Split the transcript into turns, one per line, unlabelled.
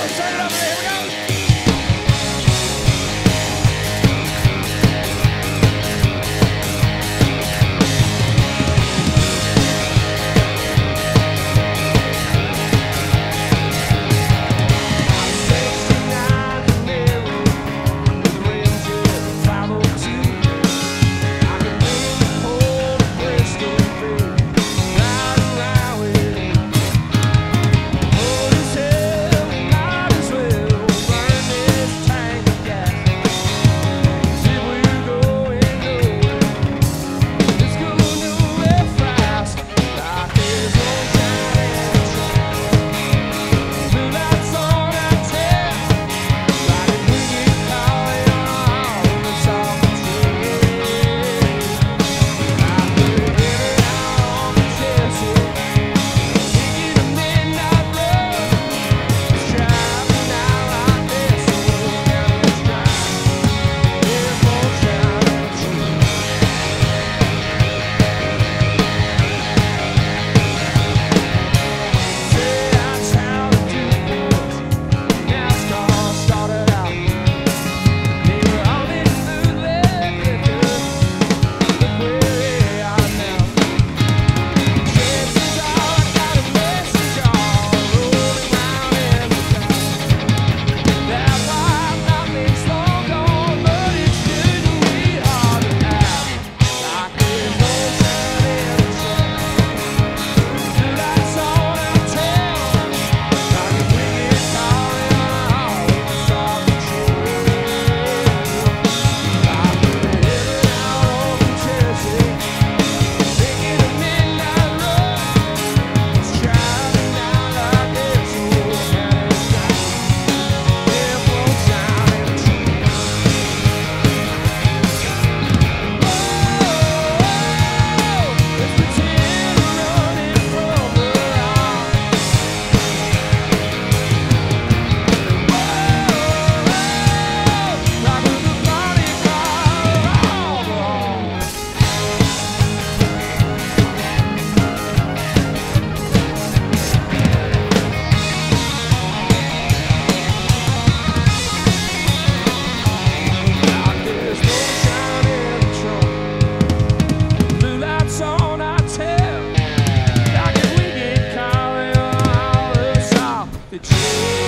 Let's Turn it up, here we go. Thank you.